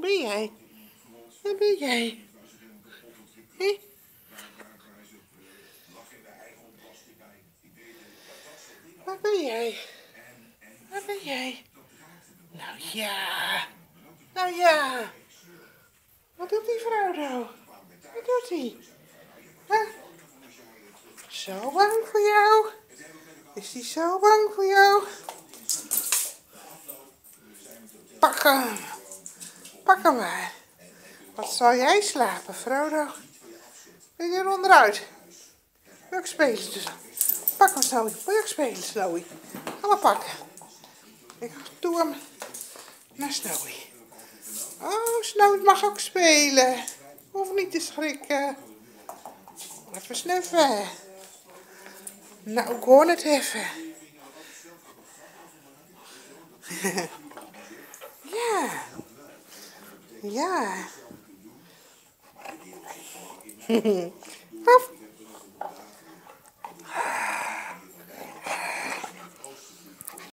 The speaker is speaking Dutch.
Ben jij? Ben jij? Hé? Ben jij? Waar ben jij? Nou ja. Nou ja. Wat doet die vrouw nou? Wat doet hij? Huh? Zo bang voor jou? Is die zo bang voor jou? Pak hem. Pak hem maar. Wat zal jij slapen, Frodo? Ben je er onderuit? Wil ik spelen dus? Pak hem, Snowy. Wil je ook spelen, Snowy? Ga maar pakken. Ik doe hem naar Snowy. Oh, Snowy mag ook spelen. Hoef niet te schrikken. Even snuffen. Nou, ik hoor het even. ja. Ja. Af.